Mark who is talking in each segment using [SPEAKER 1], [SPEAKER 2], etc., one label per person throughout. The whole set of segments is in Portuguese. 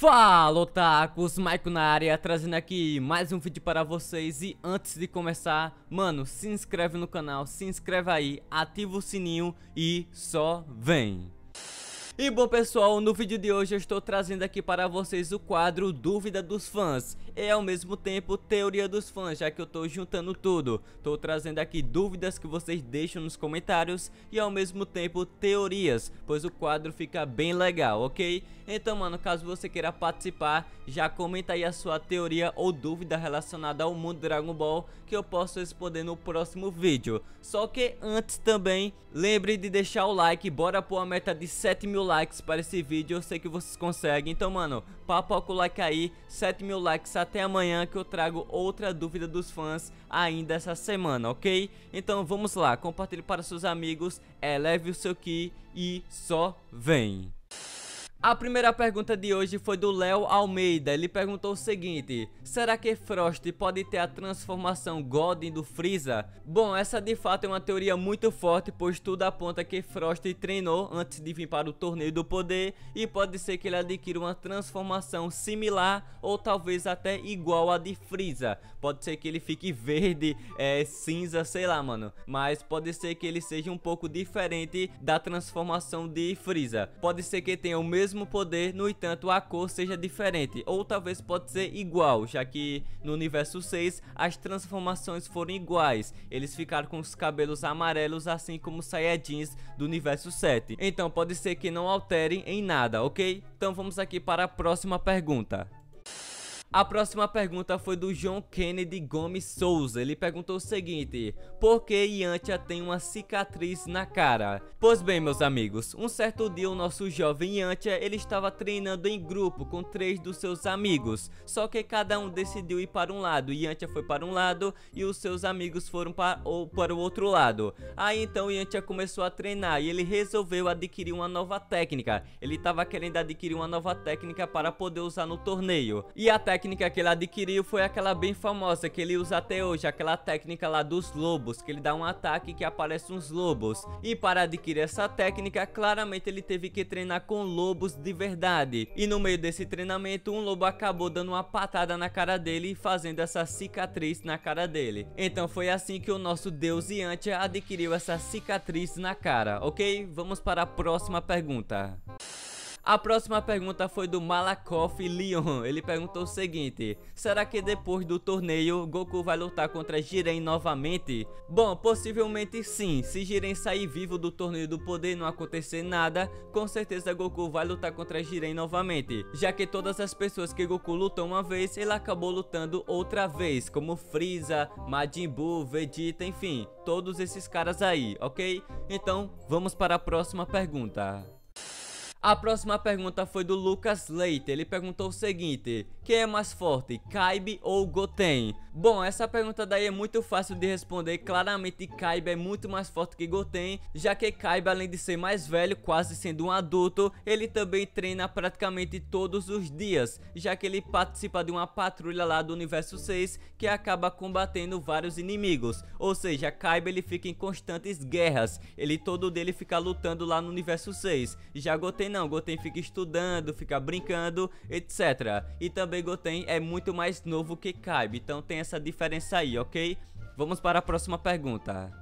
[SPEAKER 1] Fala otakus, Maiko na área, trazendo aqui mais um vídeo para vocês e antes de começar, mano, se inscreve no canal, se inscreve aí, ativa o sininho e só vem! E bom pessoal, no vídeo de hoje eu estou trazendo aqui para vocês o quadro Dúvida dos Fãs. E ao mesmo tempo Teoria dos Fãs, já que eu estou juntando tudo. Estou trazendo aqui dúvidas que vocês deixam nos comentários E ao mesmo tempo teorias, pois o quadro fica bem legal, ok? Então mano, caso você queira participar, já comenta aí a sua teoria ou dúvida relacionada ao mundo Dragon Ball Que eu posso responder no próximo vídeo. Só que antes também, lembre de deixar o like, bora pôr a meta de 7 mil likes para esse vídeo, eu sei que vocês conseguem. Então, mano, papoca o like aí, 7 mil likes até amanhã que eu trago outra dúvida dos fãs ainda essa semana, ok? Então vamos lá, compartilhe para seus amigos, eleve o seu ki e só vem! A primeira pergunta de hoje foi do Léo Almeida. Ele perguntou o seguinte: Será que Frost pode ter a transformação Godin do Freeza? Bom, essa de fato é uma teoria muito forte, pois tudo aponta que Frost treinou antes de vir para o Torneio do Poder e pode ser que ele adquira uma transformação similar ou talvez até igual a de Freeza. Pode ser que ele fique verde, é, cinza, sei lá, mano. Mas pode ser que ele seja um pouco diferente da transformação de Freeza. Pode ser que tenha o mesmo mesmo poder, no entanto a cor seja diferente, ou talvez pode ser igual, já que no universo 6 as transformações foram iguais, eles ficaram com os cabelos amarelos assim como os Saiyajins do universo 7, então pode ser que não alterem em nada, ok? Então vamos aqui para a próxima pergunta. A próxima pergunta foi do João Kennedy Gomes Souza. Ele perguntou o seguinte: Por que Yantia tem uma cicatriz na cara? Pois bem, meus amigos, um certo dia o nosso jovem Yantia ele estava treinando em grupo com três dos seus amigos. Só que cada um decidiu ir para um lado. Yantia foi para um lado e os seus amigos foram para, ou para o outro lado. Aí então Yantia começou a treinar e ele resolveu adquirir uma nova técnica. Ele estava querendo adquirir uma nova técnica para poder usar no torneio. E até técnica que ele adquiriu foi aquela bem famosa que ele usa até hoje, aquela técnica lá dos lobos, que ele dá um ataque que aparece uns lobos. E para adquirir essa técnica, claramente ele teve que treinar com lobos de verdade. E no meio desse treinamento, um lobo acabou dando uma patada na cara dele e fazendo essa cicatriz na cara dele. Então foi assim que o nosso deus Yantia adquiriu essa cicatriz na cara, ok? Vamos para a próxima pergunta. A próxima pergunta foi do Malakoff Leon. Ele perguntou o seguinte: Será que depois do torneio Goku vai lutar contra Jiren novamente? Bom, possivelmente sim. Se Jiren sair vivo do torneio do poder e não acontecer nada, com certeza Goku vai lutar contra Jiren novamente. Já que todas as pessoas que Goku lutou uma vez, ele acabou lutando outra vez, como Freeza, Majin Buu, Vegeta, enfim, todos esses caras aí, ok? Então, vamos para a próxima pergunta. A próxima pergunta foi do Lucas Leite. Ele perguntou o seguinte: Quem é mais forte, Kaibe ou Goten? Bom, essa pergunta daí é muito fácil de responder. Claramente, Kaiba é muito mais forte que Goten, já que Kaiba, além de ser mais velho, quase sendo um adulto, ele também treina praticamente todos os dias, já que ele participa de uma patrulha lá do Universo 6 que acaba combatendo vários inimigos. Ou seja, Kaiba ele fica em constantes guerras, ele todo dele fica lutando lá no Universo 6. Já Goten Goten fica estudando, fica brincando, etc. E também Goten é muito mais novo que Kaiba, então tem essa diferença aí, ok? Vamos para a próxima pergunta.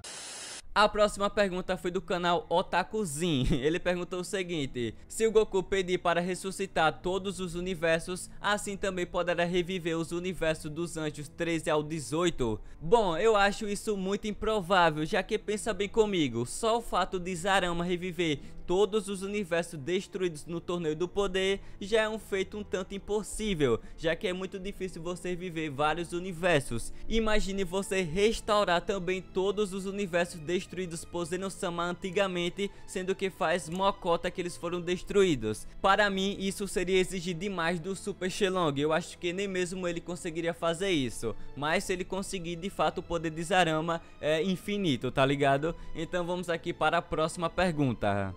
[SPEAKER 1] A próxima pergunta foi do canal Otakuzin. Ele perguntou o seguinte: Se o Goku pedir para ressuscitar todos os universos, assim também poderá reviver os universos dos anjos 13 ao 18? Bom, eu acho isso muito improvável, já que pensa bem comigo, só o fato de Zarama reviver todos os universos destruídos no Torneio do Poder já é um feito um tanto impossível, já que é muito difícil você viver vários universos. Imagine você restaurar também todos os universos destruídos por Zeno-sama antigamente, sendo que faz mocota que eles foram destruídos. Para mim, isso seria exigir demais do Super Shenlong, eu acho que nem mesmo ele conseguiria fazer isso. Mas se ele conseguir, de fato, o poder de Zarama é infinito, tá ligado? Então vamos aqui para a próxima pergunta.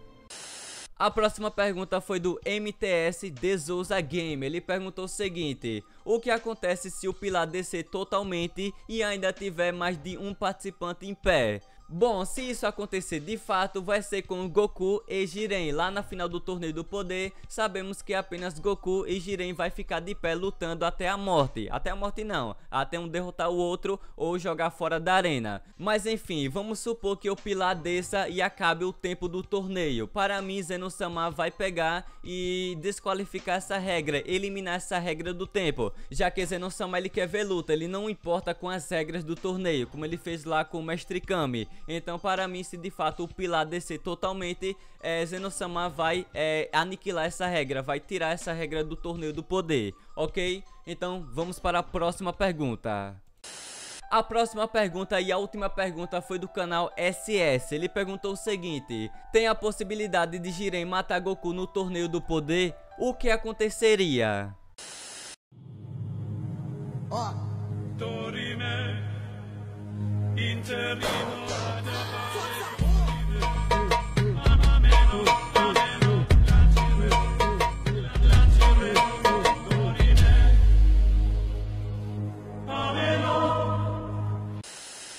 [SPEAKER 1] A próxima pergunta foi do MTS Desouza Game. Ele perguntou o seguinte: O que acontece se o pilar descer totalmente e ainda tiver mais de um participante em pé? Bom, se isso acontecer de fato, vai ser com Goku e Jiren. Lá na final do Torneio do Poder, sabemos que apenas Goku e Jiren vai ficar de pé lutando até a morte. Até a morte não, até um derrotar o outro ou jogar fora da arena. Mas enfim, vamos supor que o Pilar desça e acabe o tempo do torneio. Para mim, Zeno-sama vai pegar e desqualificar essa regra, eliminar essa regra do tempo. Já que Zeno-sama ele quer ver luta, ele não importa com as regras do torneio, como ele fez lá com o Mestre Kami. Então, para mim, se de fato o pilar descer totalmente, é, Zeno-sama vai é, aniquilar essa regra, vai tirar essa regra do torneio do poder, ok? Então, vamos para a próxima pergunta. A próxima pergunta e a última pergunta foi do canal SS. Ele perguntou o seguinte: Tem a possibilidade de Jiren matar Goku no torneio do poder? O que aconteceria? Oh.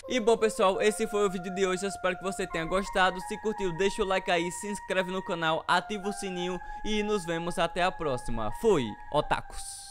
[SPEAKER 1] E bom pessoal, esse foi o vídeo de hoje, eu espero que você tenha gostado. Se curtiu, deixa o like aí, se inscreve no canal, ativa o sininho E nos vemos até a próxima. Fui, otakus